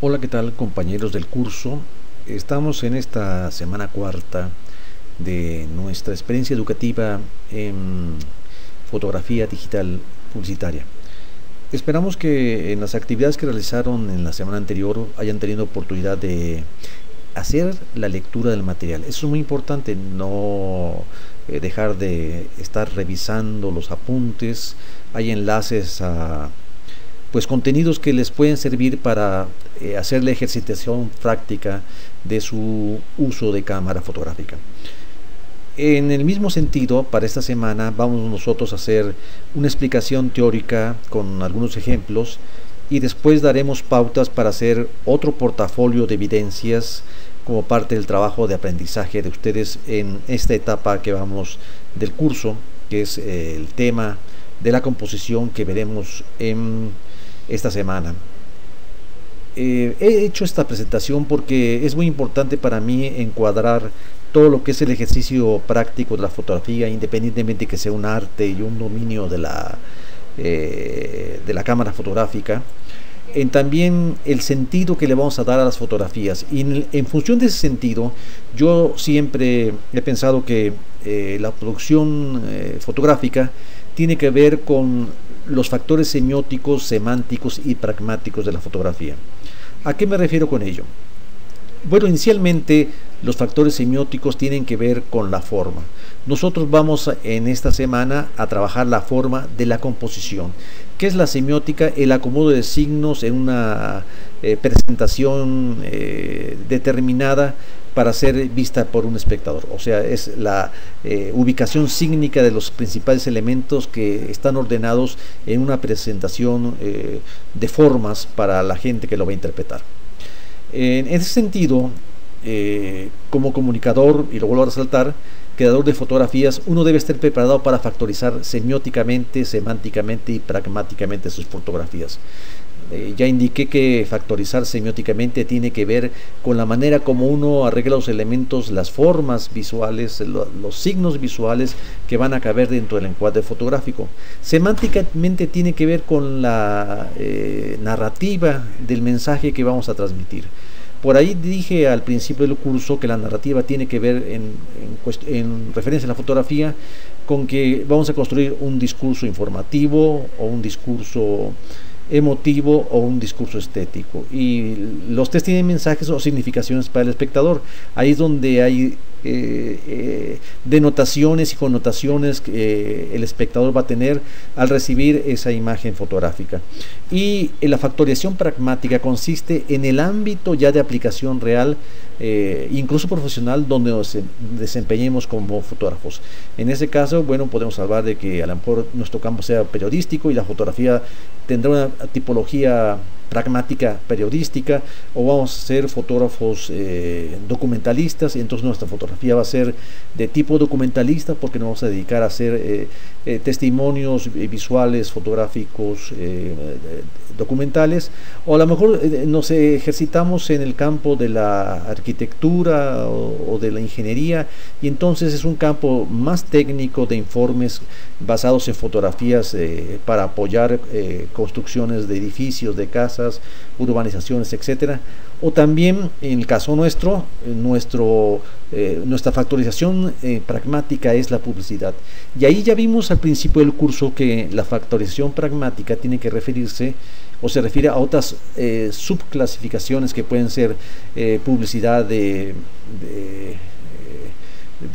Hola, ¿qué tal compañeros del curso? Estamos en esta semana cuarta de nuestra experiencia educativa en fotografía digital publicitaria. Esperamos que en las actividades que realizaron en la semana anterior hayan tenido oportunidad de hacer la lectura del material. Eso es muy importante, no eh, dejar de estar revisando los apuntes. Hay enlaces a pues contenidos que les pueden servir para eh, hacer la ejercitación práctica de su uso de cámara fotográfica. En el mismo sentido, para esta semana vamos nosotros a hacer una explicación teórica con algunos ejemplos y después daremos pautas para hacer otro portafolio de evidencias como parte del trabajo de aprendizaje de ustedes en esta etapa que vamos del curso, que es eh, el tema de la composición que veremos en esta semana. Eh, he hecho esta presentación porque es muy importante para mí encuadrar todo lo que es el ejercicio práctico de la fotografía, independientemente que sea un arte y un dominio de la, eh, de la cámara fotográfica, en también el sentido que le vamos a dar a las fotografías. Y en, función de ese sentido, yo siempre he pensado que eh, la producción fotográfica tiene que ver con los factores semióticos, semánticos y pragmáticos de la fotografía. ¿A qué me refiero con ello? Bueno, inicialmente los factores semióticos tienen que ver con la forma. Nosotros vamos en esta semana a trabajar la forma de la composición. ¿Qué es la semiótica? El acomodo de signos en una eh, presentación eh, determinada para ser vista por un espectador. O sea, es la eh, ubicación sígnica de los principales elementos que están ordenados en una presentación eh, de formas para la gente que lo va a interpretar. En ese sentido, eh, como comunicador, y lo vuelvo a resaltar, creador de fotografías, uno debe estar preparado para factorizar semióticamente, semánticamente y pragmáticamente sus fotografías. Eh, ya indiqué que factorizar semióticamente tiene que ver con la manera como uno arregla los elementos, las formas visuales, los signos visuales que van a caber dentro del encuadre fotográfico. Semánticamente tiene que ver con la eh, narrativa del mensaje que vamos a transmitir. Por ahí dije al principio del curso que la narrativa tiene que ver en, en, referencia a la fotografía con que vamos a construir un discurso informativo o un discurso emotivo o un discurso estético. Y los tres tienen mensajes o significaciones para el espectador. Ahí es donde hay eh, eh, denotaciones y connotaciones que eh, el espectador va a tener al recibir esa imagen fotográfica. Y la factorización pragmática consiste en el ámbito ya de aplicación real, incluso profesional, donde nos desempeñemos como fotógrafos. En ese caso, bueno, podemos hablar de que a lo mejor nuestro campo sea periodístico y la fotografía tendrá una tipología pragmática periodística o vamos a ser fotógrafos eh, documentalistas y entonces nuestra fotografía va a ser de tipo documentalista porque nos vamos a dedicar a hacer eh, eh, testimonios visuales, fotográficos, documentales. O a lo mejor nos ejercitamos en el campo de la arquitectura o, de la ingeniería y entonces es un campo más técnico de informes basados en fotografías para apoyar construcciones de edificios, de casas, urbanizaciones, etcétera. O también, en el caso nuestro, nuestro eh, nuestra factorización eh, pragmática es la publicidad. Y ahí ya vimos al principio del curso que la factorización pragmática tiene que referirse o se refiere a otras eh, subclasificaciones que pueden ser publicidad de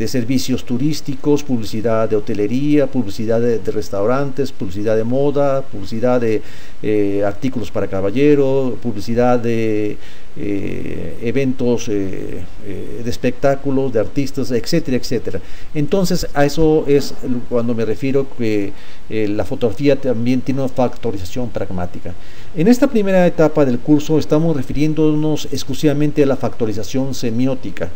servicios turísticos, publicidad de hotelería, publicidad de, restaurantes, publicidad de moda, publicidad de eh, artículos para caballero, publicidad de eh, eventos eh, de espectáculos, de artistas, etcétera, etcétera. Entonces a eso es cuando me refiero que la fotografía también tiene una factorización pragmática. En esta primera etapa del curso estamos refiriéndonos exclusivamente a la factorización semiótica.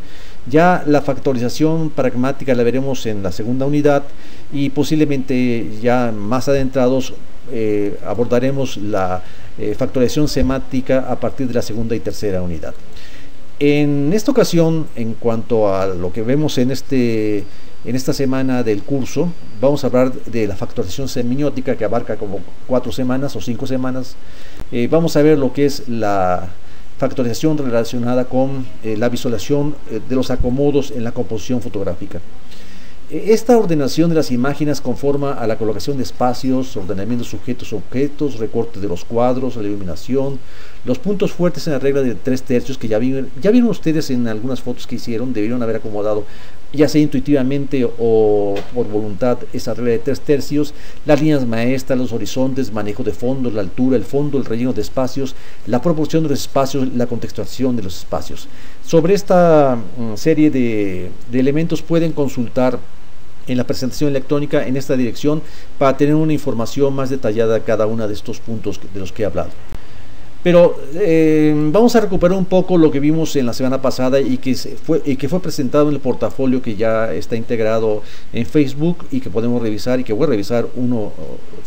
Ya la factorización pragmática la veremos en la segunda unidad y posiblemente ya más adentrados eh, abordaremos la eh, factorización semántica a partir de la segunda y tercera unidad. En esta ocasión, en cuanto a lo que vemos en, este, en esta semana del curso, vamos a hablar de la factorización semiótica que abarca como cuatro semanas o cinco semanas. Eh, vamos a ver lo que es la factorización relacionada con la visualización de los acomodos en la composición fotográfica. Esta ordenación de las imágenes conforma a la colocación de espacios, ordenamiento de sujetos, objetos, recorte de los cuadros, la iluminación, los puntos fuertes en la regla de tres tercios que ya vieron, ya vieron ustedes en algunas fotos que hicieron, debieron haber acomodado ya sea intuitivamente o por voluntad esa regla de tres tercios, las líneas maestras, los horizontes, manejo de fondos, la altura, el fondo, el relleno de espacios, la proporción de los espacios, la contextualización de los espacios. Sobre esta mm, serie de, de elementos pueden consultar en la presentación electrónica en esta dirección para tener una información más detallada de cada uno de estos puntos de los que he hablado. Pero eh, vamos a recuperar un poco lo que vimos en la semana pasada y que, fue, y que fue presentado en el portafolio que ya está integrado en Facebook y que podemos revisar y que voy a revisar uno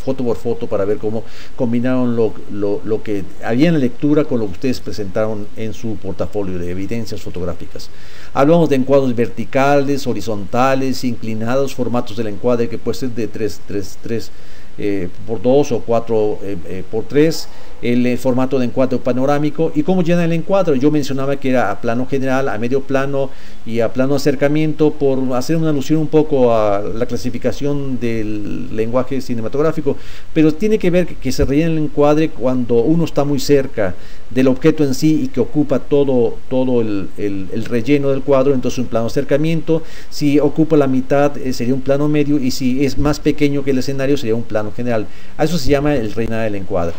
foto por foto para ver cómo combinaron lo, lo, lo que había en la lectura con lo que ustedes presentaron en su portafolio de evidencias fotográficas. Hablamos de encuadros verticales, horizontales, inclinados, formatos del encuadre que puede ser de 3, 3, 3 eh, por 2 o 4 eh, eh, por 3 el formato de encuadre panorámico y cómo llena el encuadre. Yo mencionaba que era a plano general, a medio plano y a plano acercamiento por hacer una alusión un poco a la clasificación del lenguaje cinematográfico, pero tiene que ver que, se rellena el encuadre cuando uno está muy cerca del objeto en sí y que ocupa todo, todo el, el relleno del cuadro, entonces un plano acercamiento, si ocupa la mitad sería un plano medio y si es más pequeño que el escenario sería un plano general. A eso se llama el rellenar del encuadre.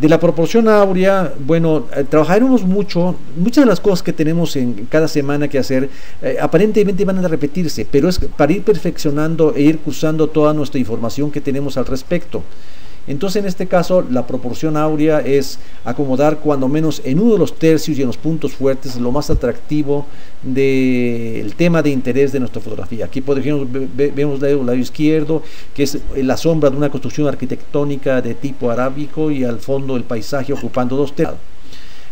De la proporción áurea, bueno, eh, trabajaremos mucho, muchas de las cosas que tenemos en cada semana que hacer, eh, aparentemente van a repetirse, pero es para ir perfeccionando e ir cursando toda nuestra información que tenemos al respecto. Entonces en este caso la proporción áurea es acomodar cuando menos en uno de los tercios y en los puntos fuertes lo más atractivo del tema de interés de nuestra fotografía. Aquí por ejemplo vemos el lado izquierdo que es la sombra de una construcción arquitectónica de tipo arábico y al fondo el paisaje ocupando dos tercios.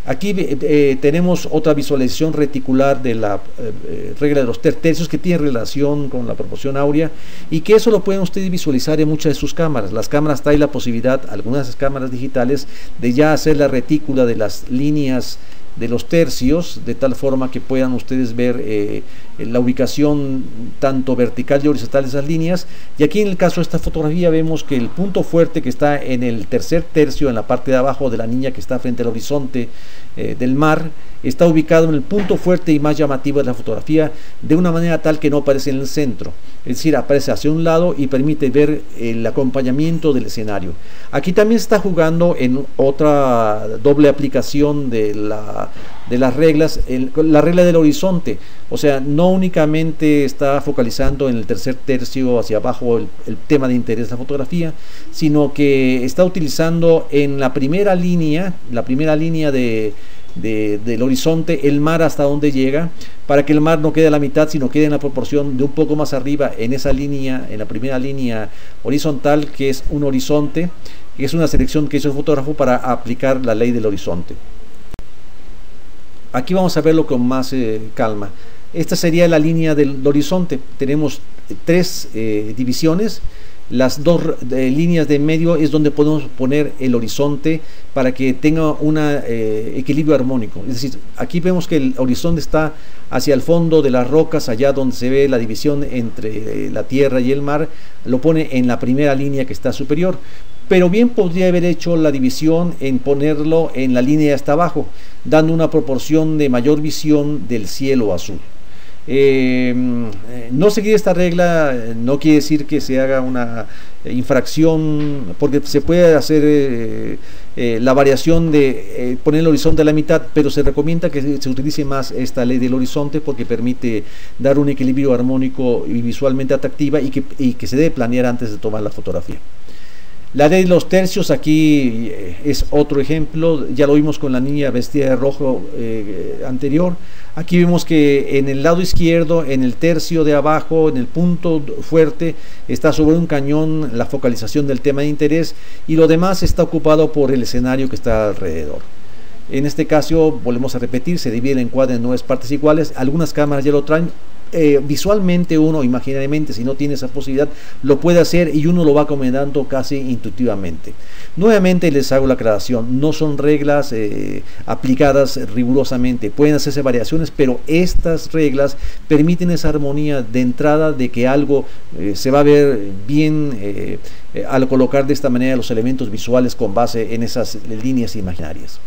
Aquí eh, tenemos otra visualización reticular de la eh, eh, regla de los tercios que tiene relación con la proporción áurea y que eso lo pueden ustedes visualizar en muchas de sus cámaras. Las cámaras traen la posibilidad, algunas cámaras digitales, de ya hacer la retícula de las líneas de los tercios, de tal forma que puedan ustedes ver eh, la ubicación tanto vertical y horizontal de esas líneas. Y aquí en el caso de esta fotografía vemos que el punto fuerte que está en el tercer tercio, en la parte de abajo de la niña que está frente al horizonte eh, del mar, está ubicado en el punto fuerte y más llamativo de la fotografía, de una manera tal que no aparece en el centro. Es decir, aparece hacia un lado y permite ver el acompañamiento del escenario. Aquí también está jugando en otra doble aplicación de, la, de las reglas, la regla del horizonte. O sea, no únicamente está focalizando en el tercer tercio hacia abajo el, el tema de interés de la fotografía, sino que está utilizando en la primera línea, la primera línea de del horizonte, el mar hasta donde llega, para que el mar no quede a la mitad, sino quede en la proporción de un poco más arriba, en esa línea, en la primera línea horizontal, que es un horizonte, que es una selección que hizo el fotógrafo para aplicar la ley del horizonte. Aquí vamos a verlo con más eh, calma. Esta sería la línea del horizonte. Tenemos tres eh, divisiones las dos eh, líneas de medio es donde podemos poner el horizonte para que tenga un eh, equilibrio armónico. Es decir, aquí vemos que el horizonte está hacia el fondo de las rocas, allá donde se ve la división entre eh, la tierra y el mar, lo pone en la primera línea que está superior. Pero bien podría haber hecho la división en ponerlo en la línea hasta abajo, dando una proporción de mayor visión del cielo azul. Em, eh, no seguir esta regla eh, no quiere decir que se haga una infracción, porque se puede hacer eh, la variación de poner el horizonte a la mitad, pero se recomienda que se utilice más esta ley del horizonte porque permite dar un equilibrio armónico y visualmente atractiva y que, y que se debe planear antes de tomar la fotografía. La de los tercios aquí eh, es otro ejemplo, ya lo vimos con la niña vestida de rojo eh, anterior. Aquí vemos que en el lado izquierdo, en el tercio de abajo, en el punto fuerte, está sobre un cañón la focalización del tema de interés y lo demás está ocupado por el escenario que está alrededor. En este caso, volvemos a repetir, se divide el encuadre en nueve partes iguales. Algunas cámaras ya lo traen, eh, visualmente uno, imaginariamente, si no tiene esa posibilidad, lo puede hacer y uno lo va comendando casi intuitivamente. Nuevamente les hago la aclaración, no son reglas eh, aplicadas rigurosamente, pueden hacerse variaciones, pero estas reglas permiten esa armonía de entrada de que algo eh, se va a ver bien al colocar de esta manera los elementos visuales con base en esas líneas imaginarias.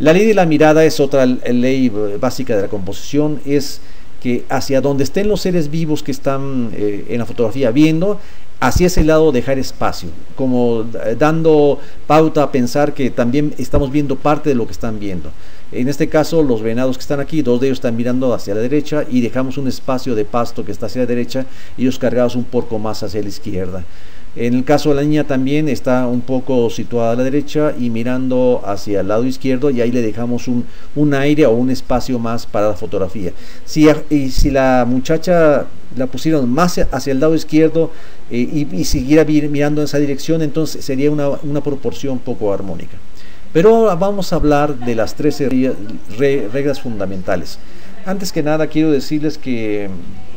La ley de la mirada es otra ley básica de la composición, es que hacia donde estén los seres vivos que están eh, en la fotografía viendo, hacia ese lado dejar espacio, como dando pauta a pensar que también estamos viendo parte de lo que están viendo. En este caso, los venados que están aquí, dos de ellos están mirando hacia la derecha y dejamos un espacio de pasto que está hacia la derecha ellos cargados un poco más hacia la izquierda. En el caso de la niña también está un poco situada a la derecha y mirando hacia el lado izquierdo y ahí le dejamos un, un aire o un espacio más para la fotografía. Si, y si la muchacha la pusieron más hacia el lado izquierdo eh, y, siguiera mirando en esa dirección, entonces sería una, una proporción poco armónica. Pero vamos a hablar de las 13 reglas fundamentales. Antes que nada quiero decirles que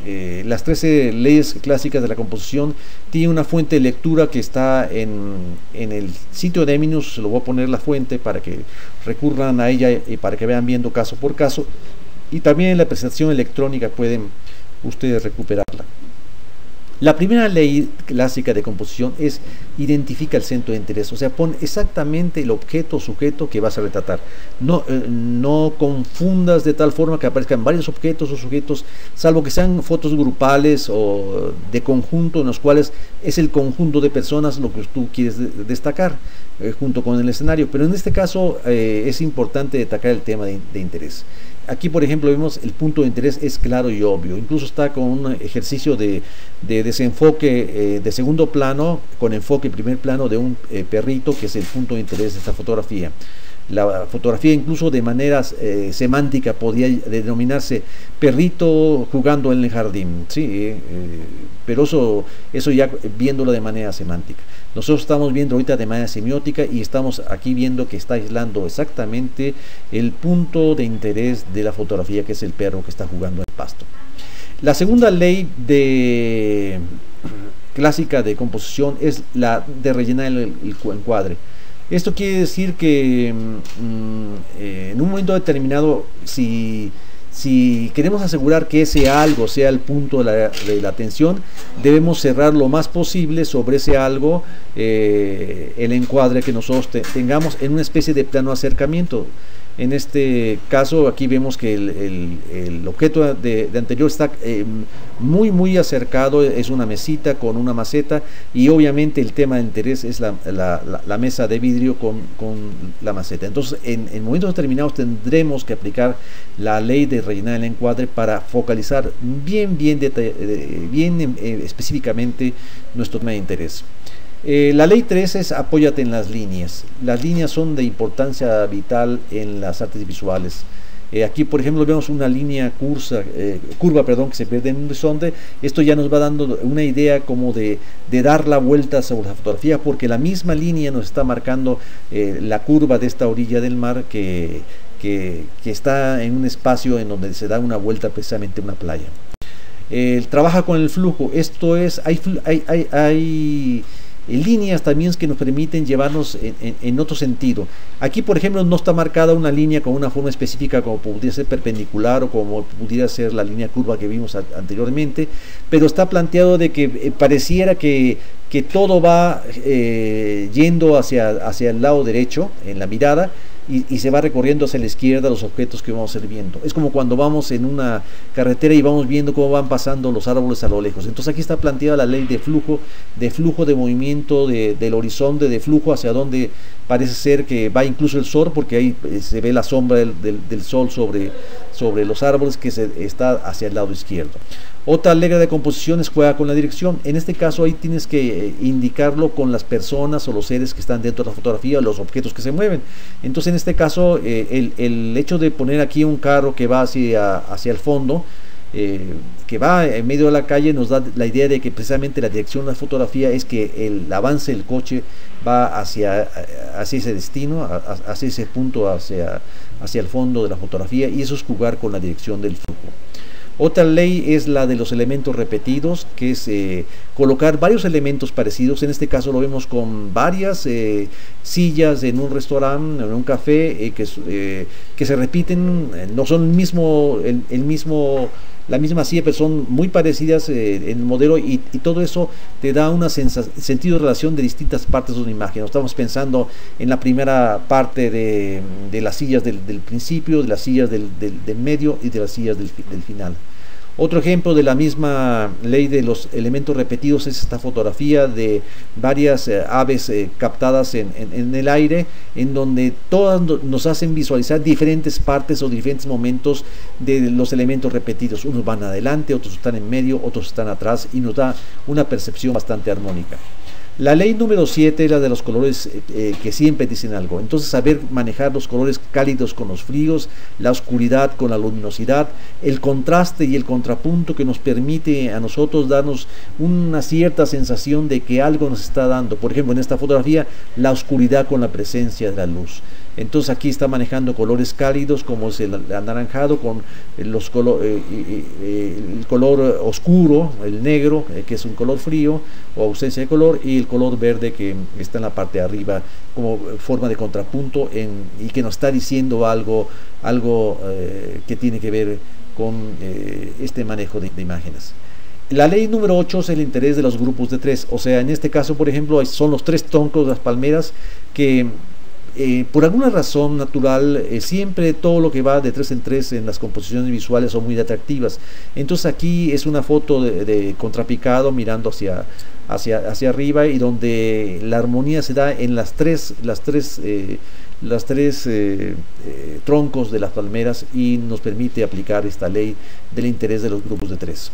eh, las 13 leyes clásicas de la composición tienen una fuente de lectura que está en, en el sitio de Eminus, se lo voy a poner la fuente para que recurran a ella y para que vean viendo caso por caso. Y también en la presentación electrónica pueden ustedes recuperarla. La primera ley clásica de composición es identifica el centro de interés, o sea, pon exactamente el objeto o sujeto que vas a retratar. No, eh, no confundas de tal forma que aparezcan varios objetos o sujetos, salvo que sean fotos grupales o de conjunto en los cuales es el conjunto de personas lo que tú quieres destacar eh, junto con el escenario. Pero en este caso eh, es importante destacar el tema de interés. Aquí, por ejemplo, vemos el punto de interés es claro y obvio. Incluso está con un ejercicio de, desenfoque eh, de segundo plano con enfoque primer plano de un eh, perrito, que es el punto de interés de esta fotografía. La fotografía incluso de manera eh, semántica podría denominarse perrito jugando en el jardín, ¿sí? pero eso, eso ya viéndolo de manera semántica. Nosotros estamos viendo ahorita de manera semiótica y estamos aquí viendo que está aislando exactamente el punto de interés de la fotografía, que es el perro que está jugando el pasto. La segunda ley de clásica de composición es la de rellenar el, encuadre. Esto quiere decir que mm, eh, en un momento determinado, si si queremos asegurar que ese algo sea el punto de la, atención, debemos cerrar lo más posible sobre ese algo eh, el encuadre que nosotros tengamos en una especie de plano acercamiento. En este caso aquí vemos que el, objeto de, anterior está eh, muy muy acercado, es una mesita con una maceta y obviamente el tema de interés es la, mesa de vidrio con, la maceta. Entonces en, en, momentos determinados tendremos que aplicar la ley de rellenar el encuadre para focalizar bien, bien, bien eh, específicamente nuestro tema de interés. Eh, la ley 3 es apóyate en las líneas. Las líneas son de importancia vital en las artes visuales. Eh, aquí, por ejemplo, vemos una línea eh, curva perdón, que se pierde en un horizonte. Esto ya nos va dando una idea como de, dar la vuelta sobre la fotografía, porque la misma línea nos está marcando la curva de esta orilla del mar que, que, está en un espacio en donde se da una vuelta precisamente una playa. trabaja con el flujo. Esto es, hay, hay, hay líneas también que nos permiten llevarnos en, otro sentido. Aquí, por ejemplo, no está marcada una línea con una forma específica como pudiera ser perpendicular o como pudiera ser la línea curva que vimos anteriormente, pero está planteado de que eh, pareciera que, que, todo va eh, yendo hacia, hacia el lado derecho en la mirada y, se va recorriendo hacia la izquierda los objetos que vamos a ir viendo. Es como cuando vamos en una carretera y vamos viendo cómo van pasando los árboles a lo lejos. Entonces aquí está planteada la ley de flujo, de flujo de movimiento del horizonte, de flujo hacia donde parece ser que va incluso el sol, porque ahí eh, se ve la sombra del, del sol sobre, sobre los árboles que se, está hacia el lado izquierdo. Otra regla de composición es juega con la dirección. En este caso ahí tienes que eh, indicarlo con las personas o los seres que están dentro de la fotografía o los objetos que se mueven. Entonces en este caso eh, el, hecho de poner aquí un carro que va hacia, hacia el fondo, eh, que va en medio de la calle, nos da la idea de que precisamente la dirección de la fotografía es que el avance del coche va hacia, hacia ese destino, hacia ese punto, hacia, hacia el fondo de la fotografía y eso es jugar con la dirección del flujo. Otra ley es la de los elementos repetidos, que es eh, colocar varios elementos parecidos. En este caso lo vemos con varias eh, sillas en un restaurante, en un café, que, que se repiten, no son el mismo, el mismo la misma silla, pero son muy parecidas eh, en el modelo y, todo eso te da un sentido de relación de distintas partes de una imagen. Estamos pensando en la primera parte de, las sillas del, principio, de las sillas del, medio y de las sillas del final. Otro ejemplo de la misma ley de los elementos repetidos es esta fotografía de varias eh, aves eh, captadas en, el aire, en donde todas nos hacen visualizar diferentes partes o diferentes momentos de los elementos repetidos. Unos van adelante, otros están en medio, otros están atrás y nos da una percepción bastante armónica. La ley número 7 es la de los colores eh, eh, que siempre dicen algo. Entonces, saber manejar los colores cálidos con los fríos, la oscuridad con la luminosidad, el contraste y el contrapunto que nos permite a nosotros darnos una cierta sensación de que algo nos está dando. Por ejemplo, en esta fotografía, la oscuridad con la presencia de la luz. Entonces aquí está manejando colores cálidos como es el anaranjado con los eh, el color oscuro, el negro, eh, que es un color frío o ausencia de color, y el color verde que está en la parte de arriba como forma de contrapunto y que nos está diciendo algo, algo eh, que tiene que ver con este manejo de, de imágenes. La ley número 8 es el interés de los grupos de tres, o sea, en este caso, por ejemplo, son los tres troncos de las palmeras que eh, por alguna razón natural, eh, siempre todo lo que va de tres en tres en las composiciones visuales son muy atractivas. Entonces aquí es una foto de, contrapicado mirando hacia, hacia, hacia arriba y donde la armonía se da en las tres, las tres, eh, las tres troncos de las palmeras y nos permite aplicar esta ley del interés de los grupos de tres.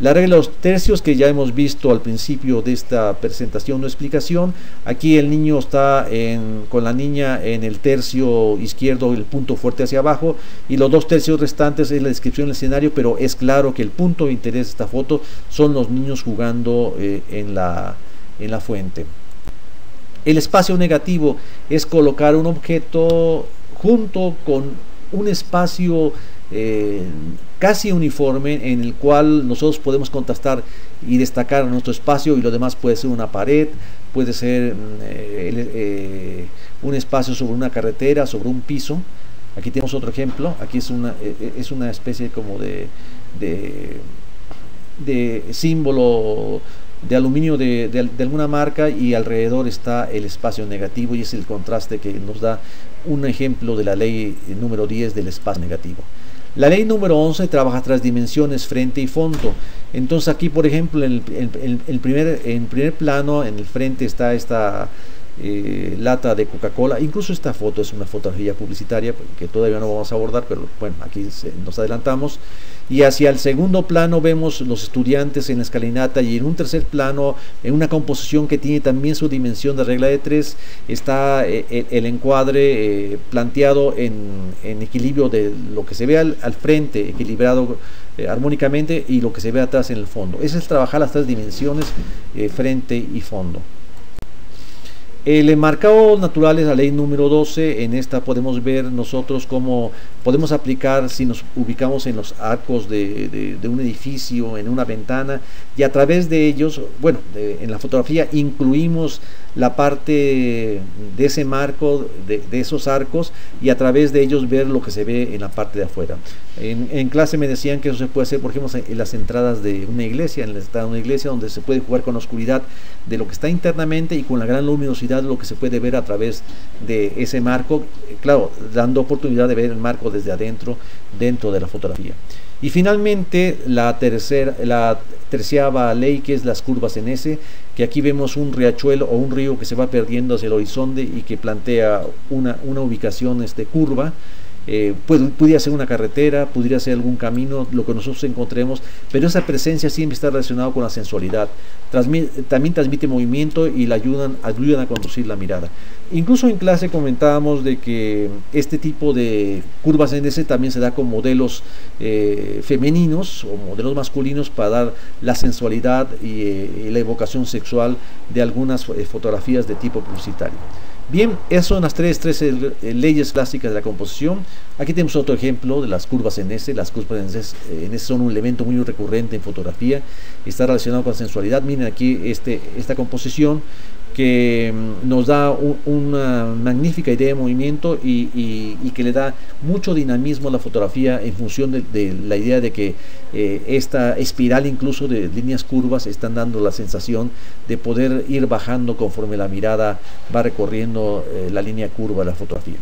La regla de los tercios que ya hemos visto al principio de esta presentación o explicación, aquí el niño está con la niña en el tercio izquierdo, el punto fuerte hacia abajo, y los dos tercios restantes es la descripción del escenario, pero es claro que el punto de interés de esta foto son los niños jugando eh, en, la, en la fuente. El espacio negativo es colocar un objeto junto con un espacio eh, casi uniforme en el cual nosotros podemos contrastar y destacar nuestro espacio y lo demás puede ser una pared, puede ser mm, eh, eh, un espacio sobre una carretera, sobre un piso. Aquí tenemos otro ejemplo, aquí es una, es una especie como de, de, símbolo de aluminio de, de, alguna marca y alrededor está el espacio negativo y es el contraste que nos da un ejemplo de la ley número 10 del espacio negativo. La ley número 11 trabaja tras dimensiones, frente y fondo. Entonces aquí, por ejemplo, en el, primer, en primer plano, en el frente está esta eh, lata de Coca-Cola. Incluso esta foto es una fotografía publicitaria que todavía no vamos a abordar, pero bueno, aquí nos adelantamos. Y hacia el segundo plano vemos los estudiantes en la escalinata y en un tercer plano, en una composición que tiene también su dimensión de regla de tres, está eh, el, encuadre eh, planteado en, equilibrio de lo que se ve al, frente, equilibrado armónicamente, y lo que se ve atrás en el fondo. Ese es trabajar las tres dimensiones, frente y fondo. El enmarcado natural es la ley número 12. En esta podemos ver nosotros cómo podemos aplicar si nos ubicamos en los arcos de, un edificio, en una ventana, y a través de ellos, bueno, en la fotografía incluimos la parte de ese marco, de, esos arcos, y a través de ellos ver lo que se ve en la parte de afuera. En, clase me decían que eso se puede hacer, por ejemplo, en las entradas de una iglesia, en la entrada de una iglesia, donde se puede jugar con la oscuridad de lo que está internamente y con la gran luminosidad lo que se puede ver a través de ese marco, claro, dando oportunidad de ver el marco desde adentro, dentro de la fotografía. Y finalmente la tercera, la terciava ley que es las curvas en S, que aquí vemos un riachuelo o un río que se va perdiendo hacia el horizonte y que plantea una, una ubicación este, curva eh, pudiera ser una carretera, pudiera ser algún camino, lo que nosotros encontremos, pero esa presencia siempre está relacionada con la sensualidad. también transmite movimiento y la ayudan, ayudan a conducir la mirada. Incluso en clase comentábamos de que este tipo de curvas ese también se da con modelos eh, femeninos o modelos masculinos para dar la sensualidad y, eh, la evocación sexual de algunas fotografías de tipo publicitario. Bien, esas son las tres, tres eh, leyes clásicas de la composición. Aquí tenemos otro ejemplo de las curvas en S. Las curvas en S, en S son un elemento muy recurrente en fotografía. Está relacionado con sensualidad. Miren aquí este, esta composición que mm, nos da una magnífica idea de movimiento y, que le da mucho dinamismo a la fotografía en función de, la idea de que eh, esta espiral incluso de líneas curvas están dando la sensación de poder ir bajando conforme la mirada va recorriendo eh, la línea curva de la fotografía.